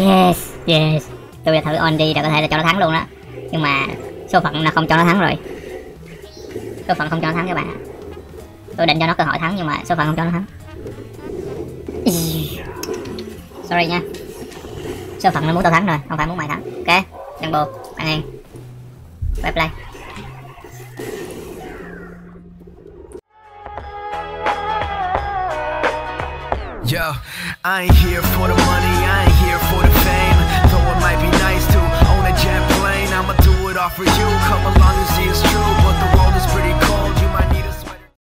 Yes, yes. Tôi đã thử on đi đã có thể là cho nó thắng luôn đó. Nhưng mà số phận là không cho nó thắng rồi. Số phận không cho nó thắng các bạn ạ. Tôi định cho nó cơ hội thắng nhưng mà số phận không cho nó thắng. Sorry nha. Số phận nó muốn tôi thắng rồi, không phải muốn mày thắng. Ok, đừng buồn, bạn yên. Bye play. Yo, I ain't here for the money, I ain't here for offer you. Come along and see it's true, but the world is pretty cool.